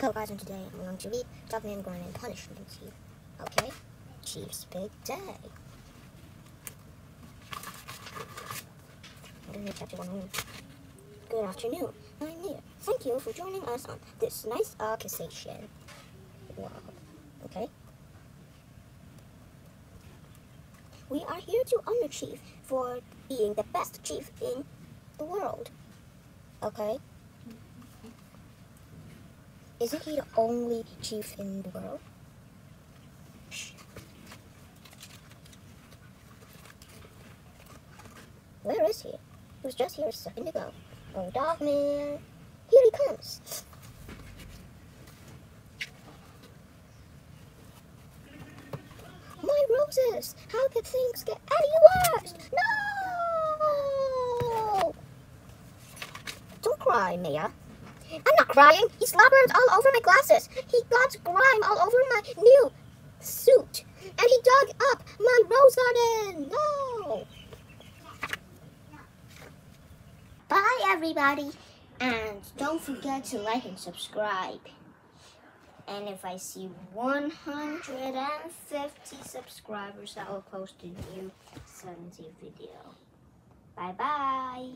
Hello guys, and today I'm going to read Dogman Grime and Punishment. Okay? Chief's Big Day. I'm going to chapter 1. Good afternoon. I'm Mia. Thank you for joining us on this nice accusation. Wow. Okay? We are here to honor Chief for being the best chief in the world. Okay? Isn't he the only chief in the world? Where is he? He was just here a second ago. Oh, dog man. Here he comes. My roses! How could things get any worse? No! Don't cry, Mia. I'm not crying. He slobbered all over my glasses. He got grime all over my new suit. And he dug up my rose garden. No! Bye, everybody. And don't forget to like and subscribe. And if I see 150 subscribers, I will post a new 70 video. Bye bye.